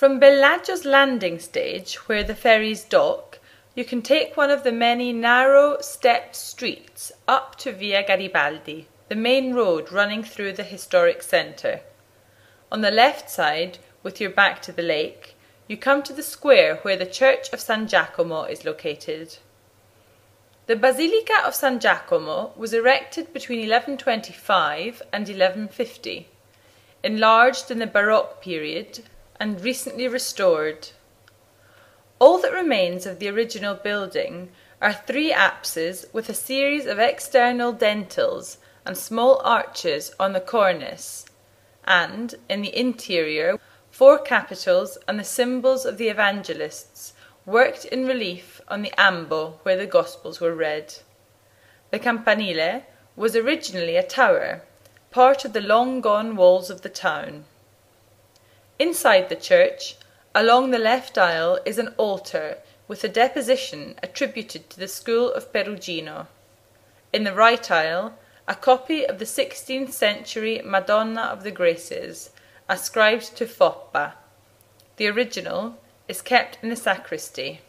From Bellagio's landing stage, where the ferries dock, you can take one of the many narrow, stepped streets up to Via Garibaldi, the main road running through the historic centre. On the left side, with your back to the lake, you come to the square where the church of San Giacomo is located. The Basilica of San Giacomo was erected between 1125 and 1150, enlarged in the Baroque period and recently restored. All that remains of the original building are three apses with a series of external dentils and small arches on the cornice, and, in the interior, four capitals and the symbols of the Evangelists worked in relief on the ambo where the Gospels were read. The campanile was originally a tower, part of the long gone walls of the town. Inside the church, along the left aisle, is an altar with a deposition attributed to the school of Perugino. In the right aisle, a copy of the sixteenth century Madonna of the Graces, ascribed to Foppa. The original is kept in the sacristy.